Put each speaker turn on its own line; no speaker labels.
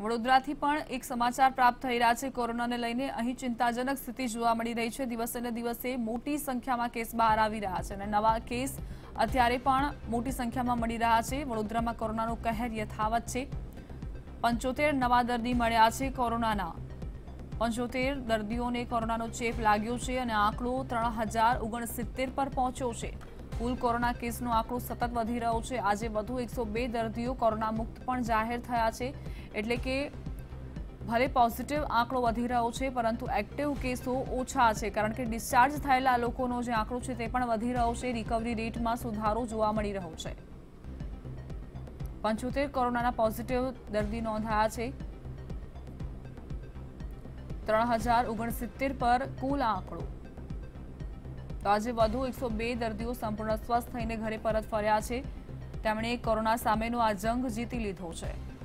વડોદરાથી પણ એક સમાચાર પ્રાપ્ત થઈ રહ્યા છે. કોરોનાને લઈને અહીં ચિંતાજનક સ્થિતિ જોવા મળી રહી છે. દિવસે દિવસે મોટી સંખ્યામાં કેસ બહાર આવી રહ્યા છે અને નવા કેસ અત્યારે પણ મોટી સંખ્યામાં મળી રહ્યા છે. વડોદરામાં કોરોનાનો કહેર યથાવત છે. પંચોતેર નવા દર્દી મળ્યા છે કોરોનાના. પંચોતેર દર્દીઓને કોરોનાનો ચેપ લાગ્યો છે અને આંકડો ત્રણ પર પહોંચ્યો છે. કુલ કોરોના કેસનો આંકડો સતત વધી રહ્યો છે. આજે વધુ એકસો દર્દીઓ કોરોના મુક્ત પણ જાહેર થયા છે. એટલે કે ભલે પોઝિટિવ આંકડો વધી રહ્યો છે, પરંતુ એક્ટિવ કેસો ઓછા છે. કારણ કે ડિસ્ચાર્જ થયેલા લોકોનો જે આંકડો છે તે પણ વધી રહ્યો છે. રિકવરી રેટમાં સુધારો જોવા મળી રહ્યો છે. પંચોતેર કોરોનાના પોઝિટિવ દર્દી નોંધાયા છે. ત્રણ હજાર ઓગણસિત્તેર પર કુલ આંકડો. તો આજે વધુ એકસો બે દર્દીઓ સંપૂર્ણ સ્વસ્થ થઈને ઘરે પરત ફર્યા છે. તેમણે કોરોના સામેનો આ જંગ જીતી લીધો છે.